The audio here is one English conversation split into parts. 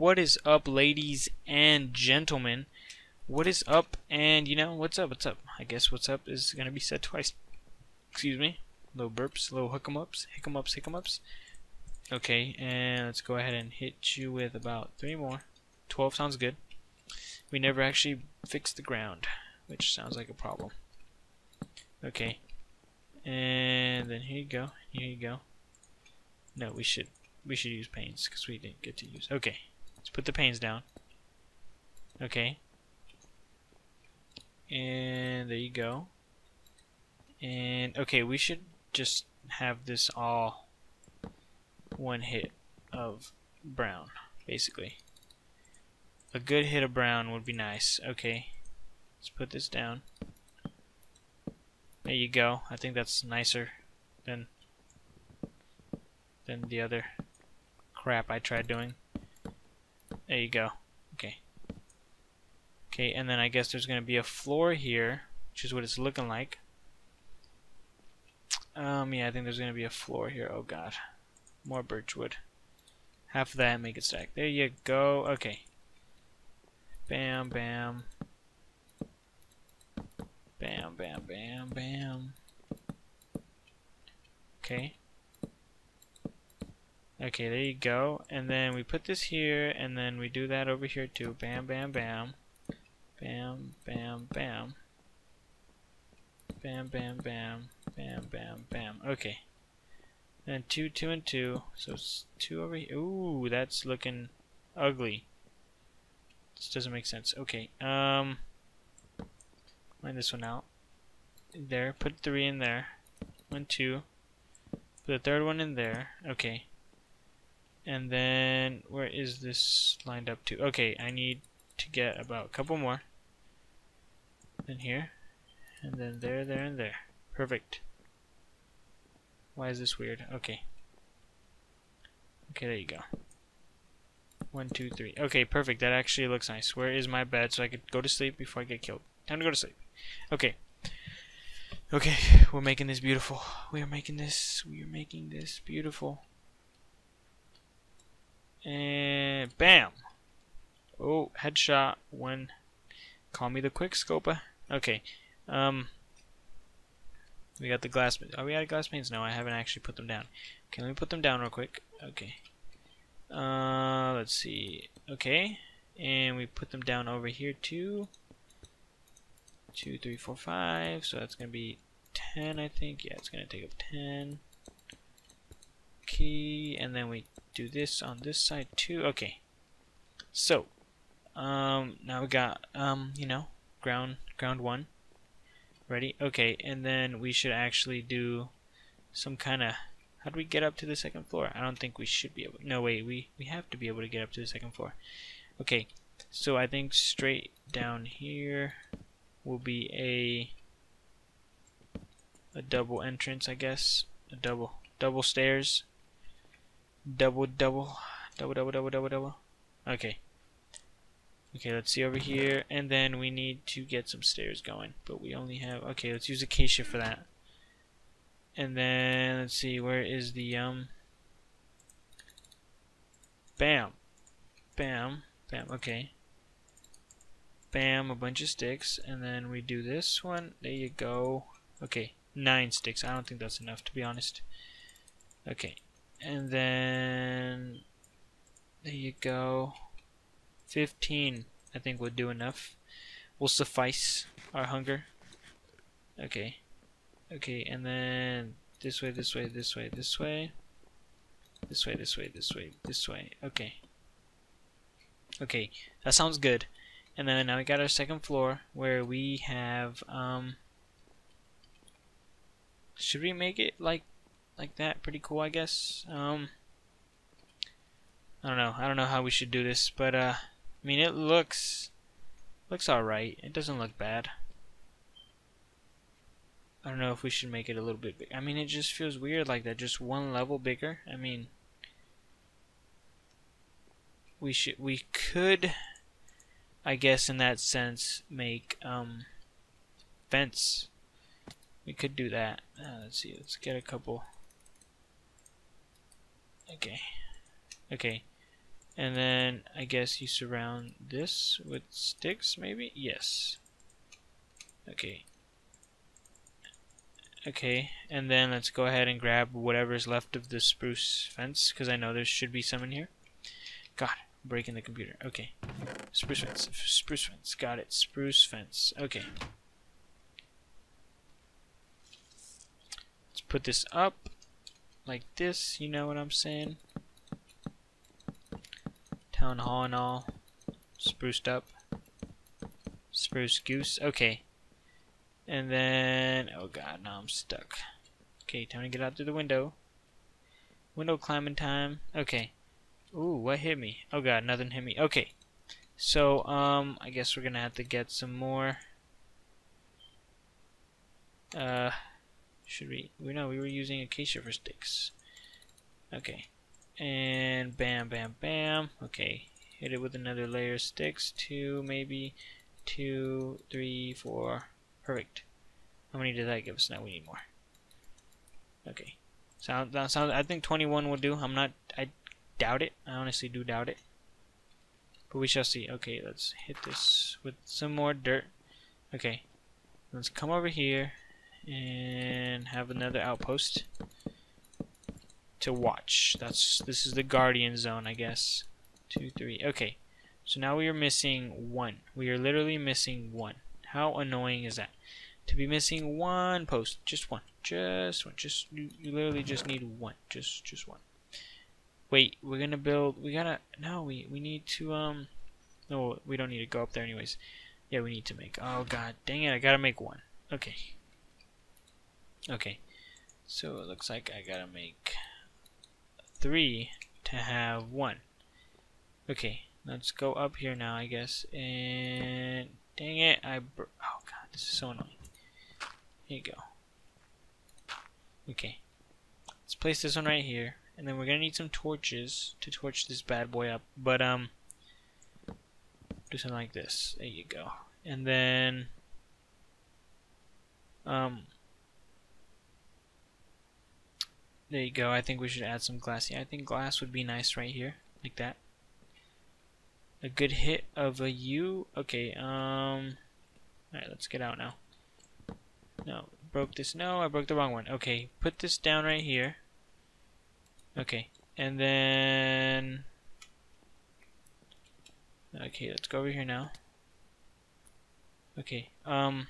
What is up, ladies and gentlemen? What is up? And you know, what's up? What's up? I guess what's up is gonna be said twice. Excuse me. Little burps, little hook 'em ups, hick 'em ups, hick 'em ups. Okay, and let's go ahead and hit you with about three more. Twelve sounds good. We never actually fixed the ground, which sounds like a problem. Okay, and then here you go. Here you go. No, we should we should use panes because we didn't get to use. Okay, let's put the panes down. Okay, and there you go. And okay, we should just have this all one hit of brown, basically. A good hit of brown would be nice. Okay, let's put this down. There you go. I think that's nicer than than the other crap I tried doing. There you go. Okay. Okay, and then I guess there's going to be a floor here, which is what it's looking like. Um, yeah, I think there's going to be a floor here. Oh, God. More birchwood. Half of that, make it stack. There you go. Okay. Bam, bam. Bam, bam, bam, bam. Okay. Okay, there you go. And then we put this here, and then we do that over here too. Bam, bam, bam. Bam, bam, bam. Bam, bam, bam. Bam, bam, bam. Okay. Then two, two, and two. So it's two over here. Ooh, that's looking ugly. This doesn't make sense. Okay. Um. Line this one out. There. Put three in there. One, two. Put the third one in there. Okay. And then where is this lined up to? Okay, I need to get about a couple more. Then here. And then there, there, and there. Perfect. Why is this weird? Okay. Okay, there you go. One, two, three. Okay, perfect. That actually looks nice. Where is my bed so I could go to sleep before I get killed? Time to go to sleep. Okay. Okay, we're making this beautiful. We are making this. We are making this beautiful. And bam. Oh, headshot. One. Call me the quick scoper. Okay. Um. We got the glass. Are we out of glass panes? No, I haven't actually put them down. Okay, let me put them down real quick. Okay. Uh, let's see. Okay, and we put them down over here too. Two, three, four, five. So that's gonna be ten, I think. Yeah, it's gonna take up ten. Okay, and then we do this on this side too. Okay. So, um, now we got um, you know, ground ground one. Ready? Okay, and then we should actually do some kind of how do we get up to the second floor? I don't think we should be able. No, wait, we we have to be able to get up to the second floor. Okay, so I think straight down here will be a a double entrance, I guess. A double double stairs. Double double double double double double double. Okay. Okay, let's see over here, and then we need to get some stairs going, but we only have. Okay, let's use acacia for that. And then let's see, where is the um Bam. Bam. Bam. Okay. Bam, a bunch of sticks, and then we do this one. There you go. Okay, nine sticks. I don't think that's enough, to be honest. Okay, and then there you go. 15, I think would do enough. Will suffice our hunger. Okay. Okay, and then this way, this way, this way, this way. This way, this way, this way, this way. Okay. Okay, that sounds good. And then now we got our second floor where we have um should we make it like like that? Pretty cool, I guess. Um I don't know. I don't know how we should do this, but uh I mean it looks looks alright. It doesn't look bad. I don't know if we should make it a little bit big. I mean, it just feels weird like that. Just one level bigger. I mean, we should, we could, I guess, in that sense, make um, fence. We could do that. Uh, let's see. Let's get a couple. Okay. Okay. And then I guess you surround this with sticks, maybe? Yes. Okay. Okay, and then let's go ahead and grab whatever's left of the spruce fence, because I know there should be some in here. God, breaking the computer. Okay. Spruce fence. Spruce fence. Got it. Spruce fence. Okay. Let's put this up like this, you know what I'm saying? Town hall and all. Spruced up. Spruce goose. Okay. And then, oh god, now I'm stuck. Okay, time to get out through the window. Window climbing time. Okay. Ooh, what hit me? Oh god, nothing hit me. Okay. So, um, I guess we're gonna have to get some more. Uh, should we? We know we were using acacia for sticks. Okay. And bam, bam, bam. Okay. Hit it with another layer of sticks. Two, maybe. Two, three, four. Perfect. How many did that give us? Now we need more. Okay. Sound that sounds. I think 21 will do. I'm not. I doubt it. I honestly do doubt it. But we shall see. Okay, let's hit this with some more dirt. Okay. Let's come over here and have another outpost to watch. That's this is the guardian zone, I guess. Two, three. Okay. So now we are missing one. We are literally missing one. How annoying is that? To be missing one post, just one, just one, just you, you literally just need one, just just one. Wait, we're gonna build. We gotta. No, we we need to. Um. No, we don't need to go up there anyways. Yeah, we need to make. Oh god, dang it! I gotta make one. Okay. Okay. So it looks like I gotta make three to have one. Okay, let's go up here now, I guess. And dang it, I. oh god, this is so annoying. Here you go. Okay. Let's place this one right here. And then we're gonna need some torches to torch this bad boy up. But um do something like this. There you go. And then um there you go. I think we should add some glass. Yeah, I think glass would be nice right here. Like that. A good hit of a U. Okay, um Alright, let's get out now. No, broke this. No, I broke the wrong one. Okay, put this down right here. Okay, and then... Okay, let's go over here now. Okay, um,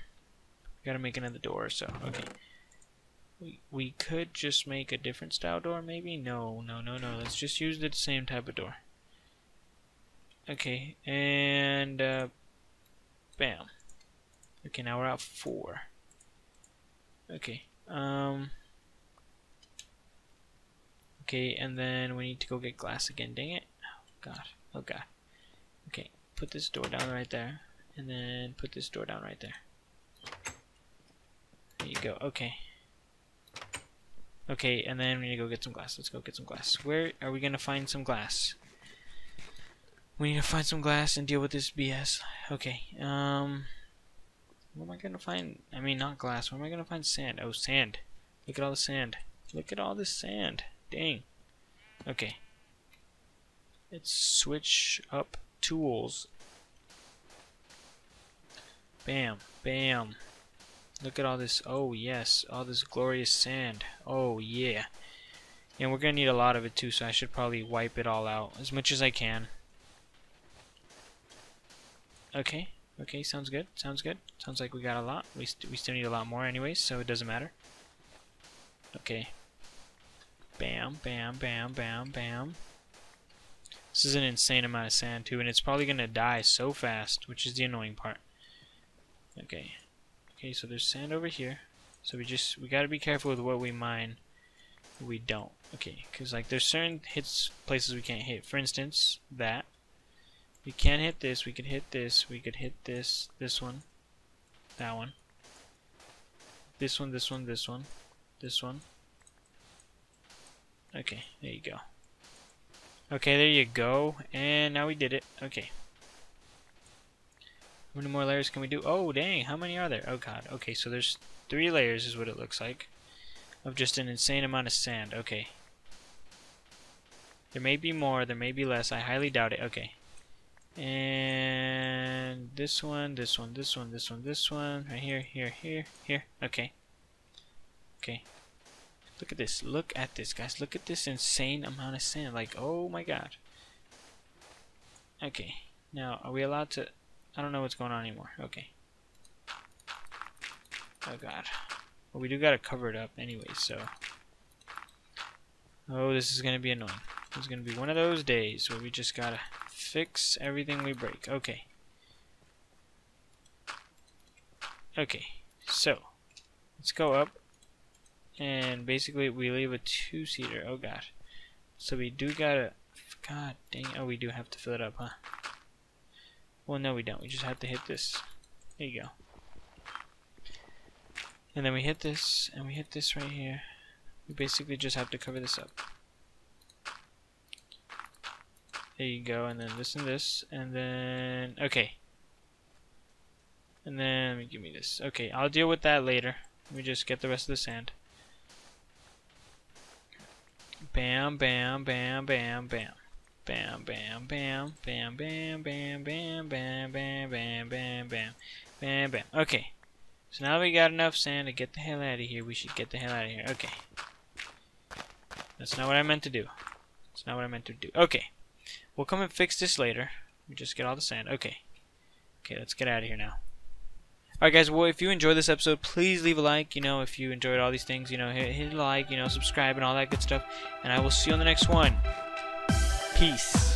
gotta make another door, so, okay. We, we could just make a different style door, maybe? No, no, no, no, let's just use the same type of door. Okay, and, uh, bam. Okay, now we're at four. Okay. Um. Okay, and then we need to go get glass again. Dang it. Oh, God. Oh, God. Okay, put this door down right there. And then put this door down right there. There you go. Okay. Okay, and then we need to go get some glass. Let's go get some glass. Where are we going to find some glass? We need to find some glass and deal with this BS. Okay, um... Where am I gonna find? I mean, not glass. Where am I gonna find sand? Oh, sand. Look at all the sand. Look at all this sand. Dang. Okay. Let's switch up tools. Bam. Bam. Look at all this. Oh, yes. All this glorious sand. Oh, yeah. And we're going to need a lot of it, too, so I should probably wipe it all out as much as I can. Okay. Okay, sounds good. Sounds good. Sounds like we got a lot. We, st we still need a lot more anyways, so it doesn't matter. Okay. Bam, bam, bam, bam, bam. This is an insane amount of sand too, and it's probably going to die so fast, which is the annoying part. Okay. Okay, so there's sand over here. So we just, we got to be careful with what we mine. We don't. Okay, because like there's certain hits places we can't hit. For instance, that. We can't hit this, we could hit this, we could hit this, this one, that one, this one, this one, this one, this one. Okay, there you go. Okay, there you go, and now we did it. Okay. How many more layers can we do? Oh, dang, how many are there? Oh god, okay, so there's three layers is what it looks like. Of just an insane amount of sand, okay. There may be more, there may be less. I highly doubt it. Okay. And this one, this one, this one, this one, this one. Right here, here, here, here. Okay. Okay. Look at this. Look at this, guys. Look at this insane amount of sand. Like, oh my god. Okay. Now, are we allowed to... I don't know what's going on anymore. Okay. Oh god. Well, we do gotta cover it up anyway, so... Oh, this is gonna be annoying. This is gonna be one of those days where we just gotta fix everything we break. Okay. Okay. So, let's go up and basically we leave a two-seater. Oh god. So we do gotta, god dang, oh we do have to fill it up, huh? Well no we don't, we just have to hit this. There you go. And then we hit this, and we hit this right here. We basically just have to cover this up. There you go, and then this and this, and then, okay. And then, give me this. Okay, I'll deal with that later. Let me just get the rest of the sand. Bam, bam, bam, bam, bam. Bam, bam, bam, bam, bam, bam, bam, bam, bam, bam, bam, bam, bam, bam. Okay. So now we got enough sand to get the hell out of here. We should get the hell out of here. Okay. That's not what I meant to do. That's not what I meant to do. Okay. We'll come and fix this later. We just get all the sand. Okay. Okay, let's get out of here now. Alright guys, well if you enjoyed this episode, please leave a like, you know, if you enjoyed all these things, you know, hit, hit a like, you know, subscribe and all that good stuff. And I will see you on the next one. Peace.